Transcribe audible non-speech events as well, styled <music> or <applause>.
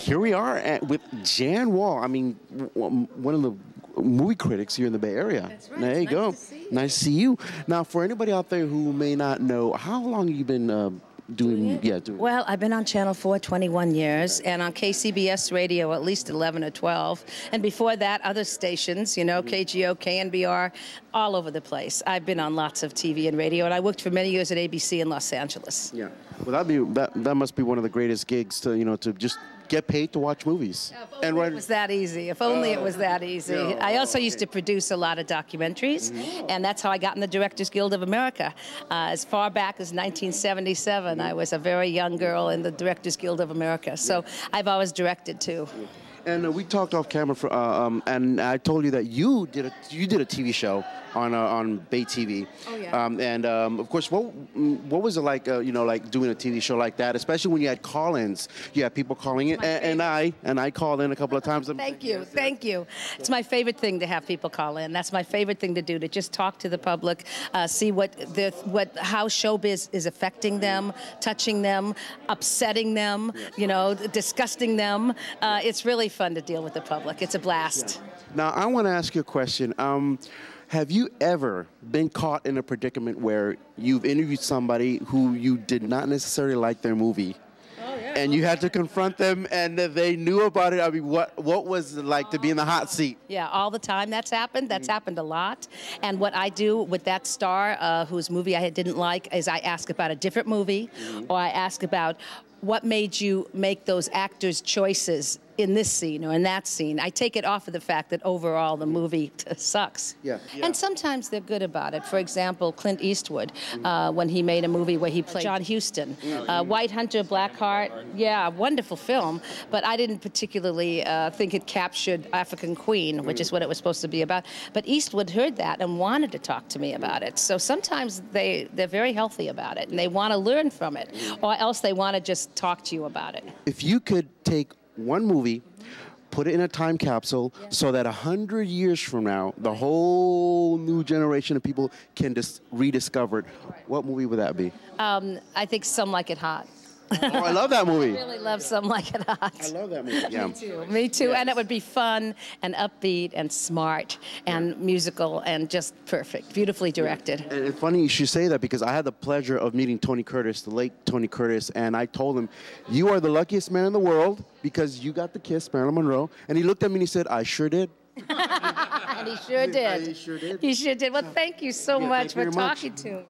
here we are at, with Jan Wahl. I mean, w- one of the movie critics here in the Bay Area. That's right. There you Nice go. to see you. Nice to see you. Now, for anybody out there who may not know, how long have you been uh, doing? Yeah, doing. Well, I've been on Channel 4 21 years and on KCBS radio at least 11 or 12. And before that, other stations, you know, KGO, KNBR, all over the place. I've been on lots of TV and radio, and I worked for many years at ABC in Los Angeles. Yeah. Well, that be that that must be one of the greatest gigs to you know to just get paid to watch movies. And it was that easy. If only it was that easy. yeah, I also used to produce a lot of documentaries, and that's how I got in the Directors Guild of America. Uh, as far back as 1977, I was a very young girl in the Directors Guild of America. So I've always directed too. And uh, we talked off camera, for, uh, um, and I told you that you did a you did a TV show on uh, on Bay TV. Oh, yeah. Um, and um, of course, what what was it like? Uh, you know, like doing a TV show like that, especially when you had call-ins. You had people calling in, and, and I and I called in a couple of times. <laughs> Thank you, thank you. It's my favorite thing to have people call in. That's my favorite thing to do to just talk to the public, uh, see what the what how showbiz is affecting them, touching them, upsetting them, you know, disgusting them. Uh, it's really fun to deal with the public. It's a blast. Now, I want to ask you a question. Um, have you ever been caught in a predicament where you've interviewed somebody who you did not necessarily like their movie? And you had to confront them, and they knew about it. I mean, what what was it like to be in the hot seat? Yeah, all the time that's happened. That's happened a lot. And what I do with that star uh, whose movie I didn't like is I ask about a different movie, or I ask about what made you make those actors' choices in this scene or in that scene. I take it off of the fact that overall the movie <laughs> sucks. Yeah. Yeah. And sometimes they're good about it. For example, Clint Eastwood, uh, when he made a movie where he played John Huston, uh, White Hunter, Blackheart. Yeah, wonderful film. But I didn't particularly uh, think it captured African Queen, which is what it was supposed to be about. But Eastwood heard that and wanted to talk to me about it. So sometimes they they're very healthy about it and they want to learn from it, or else they want to just talk to you about it. If you could take one movie, put it in a time capsule, so that a hundred years from now, the whole new generation of people can just rediscover it, what movie would that be? Um, I think Some Like It Hot. Oh, I love that movie. I really love Some Like It Hot. I love that movie. Yeah. Me too. Me too. And it would be fun and upbeat and smart and musical and just perfect. Beautifully directed. And it's funny you should say that because I had the pleasure of meeting Tony Curtis, the late Tony Curtis, and I told him, "You are the luckiest man in the world because you got the kiss, Marilyn Monroe." And he looked at me and he said, "I sure did." <laughs> And he sure <laughs> did. He sure did. He sure did. Well, thank you so Yeah, much for very much. talking to me.